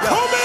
Yo.